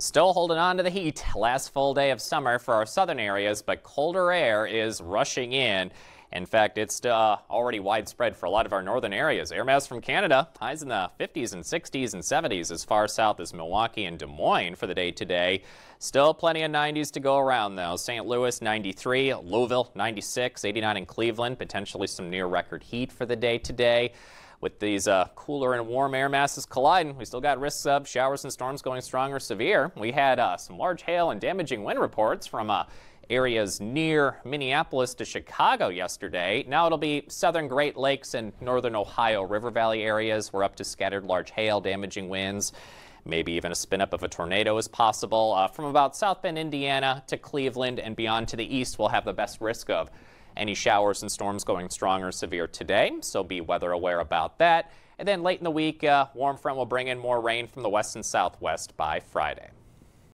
Still holding on to the heat. Last full day of summer for our southern areas, but colder air is rushing in. In fact, it's uh, already widespread for a lot of our northern areas. Air mass from Canada, highs in the 50s and 60s and 70s as far south as Milwaukee and Des Moines for the day today. Still plenty of 90s to go around, though. St. Louis 93, Louisville 96, 89 in Cleveland, potentially some near record heat for the day today. With these uh, cooler and warm air masses colliding, we still got risks of showers and storms going strong or severe. We had uh, some large hail and damaging wind reports from uh, areas near Minneapolis to Chicago yesterday. Now it'll be southern Great Lakes and northern Ohio River Valley areas. We're up to scattered large hail, damaging winds. Maybe even a spin up of a tornado is possible. Uh, from about South Bend, Indiana to Cleveland and beyond to the east, we'll have the best risk of any showers and storms going strong or severe today, so be weather aware about that. And then late in the week, uh, warm front will bring in more rain from the west and southwest by Friday.